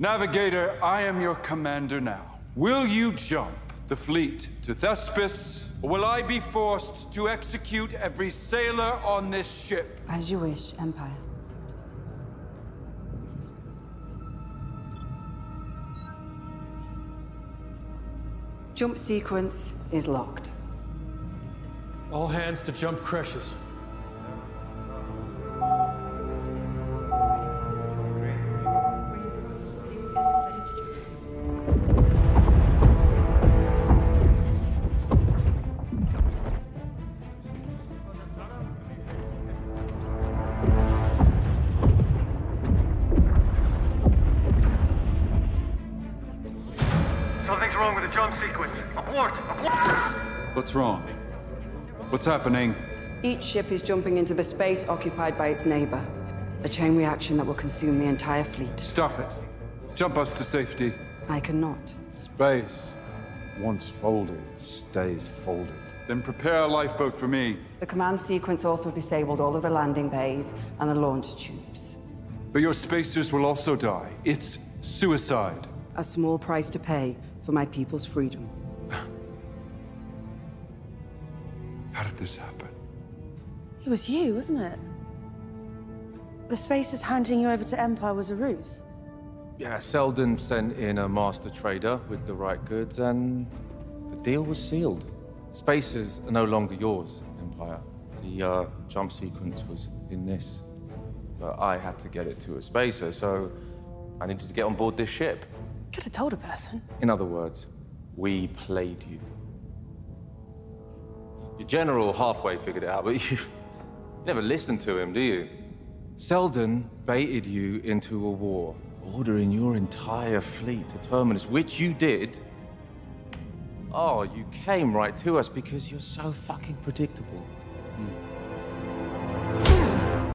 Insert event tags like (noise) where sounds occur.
Navigator, I am your commander now. Will you jump the fleet to Thespis, or will I be forced to execute every sailor on this ship? As you wish, Empire. Jump sequence is locked. All hands to jump Creches. Wrong with the jump sequence. Abort! Abort! What's wrong? What's happening? Each ship is jumping into the space occupied by its neighbor. A chain reaction that will consume the entire fleet. Stop it. Jump us to safety. I cannot. Space, once folded, stays folded. Then prepare a lifeboat for me. The command sequence also disabled all of the landing bays and the launch tubes. But your spacers will also die. It's suicide. A small price to pay for my people's freedom. (sighs) How did this happen? It was you, wasn't it? The Spacers handing you over to Empire was a ruse. Yeah, Seldon sent in a master trader with the right goods, and the deal was sealed. Spacers are no longer yours, Empire. The uh, jump sequence was in this. But I had to get it to a spacer, so I needed to get on board this ship. Could have told a person. In other words, we played you. Your general halfway figured it out, but (laughs) you never listened to him, do you? Seldon baited you into a war, ordering your entire fleet to Terminus, which you did. Oh, you came right to us because you're so fucking predictable. Hmm.